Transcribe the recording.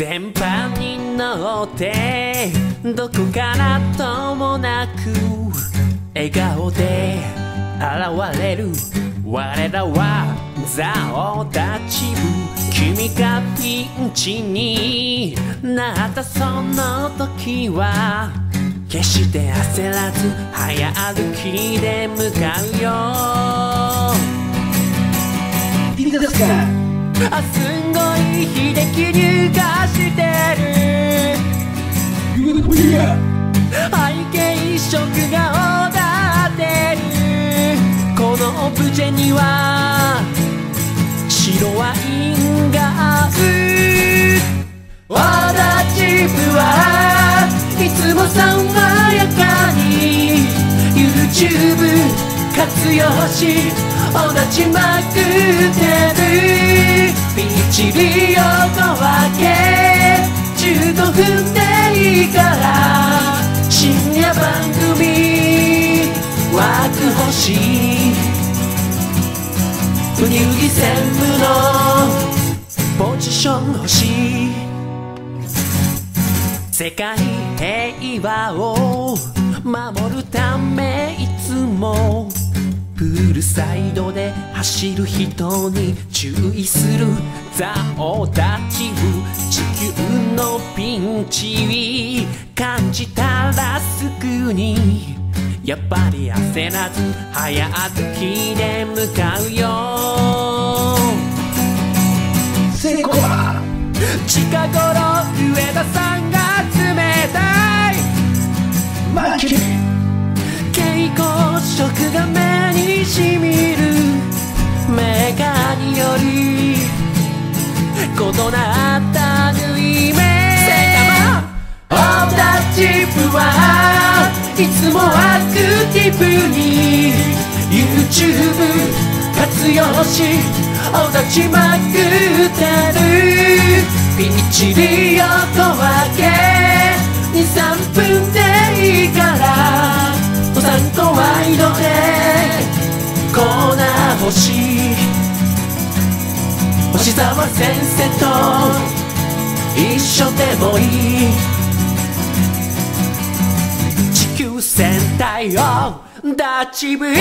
電波に乗ってどこからともなく笑顔で現れる我らはザオ立ち部君がピンチになったその時は決して焦らず早歩きで向かう。よいいですかあすごい秀樹入荷背景色が踊ってるこのオブジェには白ワインが合う私部はいつも爽やかに YouTube 活用しお立ちまくってる。びっちり横分けウニウギ専務のポジション欲しい世界平和を守るためいつもプールサイドで走る人に注意する。ザオダチブ地球のピンチ感じたらすぐに。やっぱり焦らず早歩きで向かうよ。成功は近頃上田さんが冷たい。負け蛍光色が目にしみる。メガにより。異なった縫い目オーダーチップは。いつもアクティブに YouTube 活用しお立ちまくってるぴっちり横分け23分でいいからお参考ワイドでコーナー欲しい星沢先生と一緒でもいい地球戦隊をダッチブイ